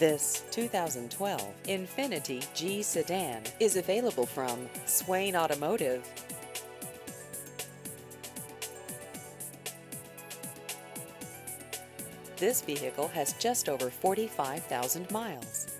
This 2012 Infiniti G sedan is available from Swain Automotive. This vehicle has just over 45,000 miles.